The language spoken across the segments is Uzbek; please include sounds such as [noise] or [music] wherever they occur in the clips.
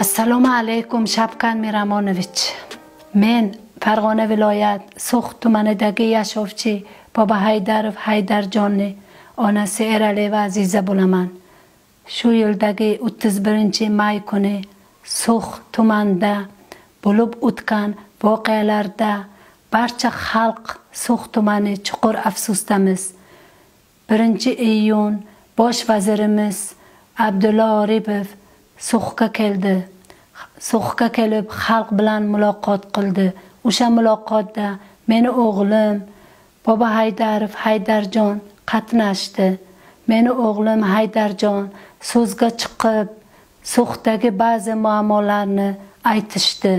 assalomu alaykum shavkat miramonovich. Men farg'ona viloyat so'x tumanidagi yashovchi bobo haydarov haydarjonni onasi eraliyeva aziza bo'laman. Shu yildagi 31 may kuni so'x tumanida bo'lib o'tgan voqealarda barcha xalq so'x tumani chuqur afsusdamiz. 1 iyun bosh vazirimiz abdulla oripov so'xga keldi. So'xga kelib xalq bilan muloqot qildi. O'sha muloqotda meni o'g'lim bobo haydarov haydarjon qatnashdi. Meni o'g'lim haydarjon so'zga chiqib so'xdagi ba'zi muammolarni aytishdi.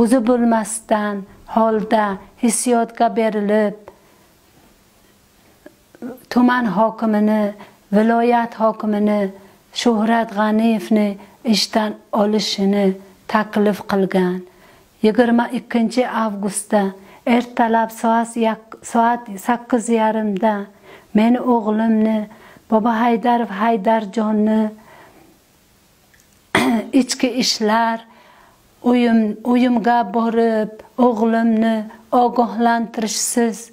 O'zi bilmasdan holda hissiyotga berilib tuman hokimini viloyat hokimini shuhrat g'aniyevni ishdan olishini taklif qilgan. 22 avgustda ertalab soat 8:30 da meni o'g'limni bobo haydarov haydarjonni [clears throat] ichki ishlar uyim uyimga borib o'g'limni ogohlantirishsiz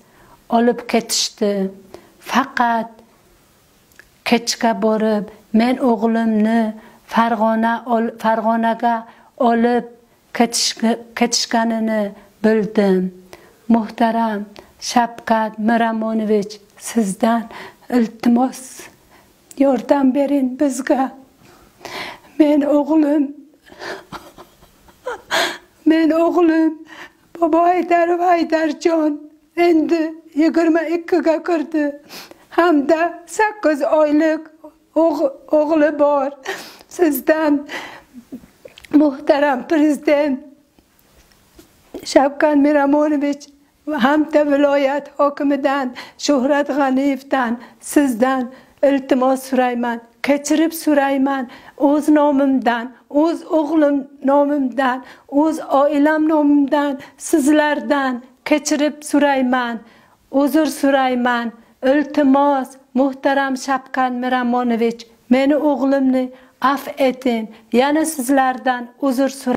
olib ketishdi. Faqat kechga borib men o'g'limni farg'ona farg'onaga olib ketishganini bildim. Muhtaram shavkat miramonovich sizdan iltimos yordam bering bizga. Men o'g'lim [laughs] men o'g'lim bobo haydarov haydarjon endi yigirma ikkiga kirdi. Hamda sakkiz oylik o'g'li bor. Sizdan muhtaram prezident shavkat miramonovich hamda viloyat hokimidan shuhrat g'aniyevdan sizdan iltimos so'rayman kechirib so'rayman. O'z nomimdan o'z o'g'lim nomimdan o'z oilam nomimdan sizlardan kechirib so'rayman uzr so'rayman. Iltimos muhtaram shavkat miramonovich meni o'g'limni af eting yana sizlardan uzr so'rayman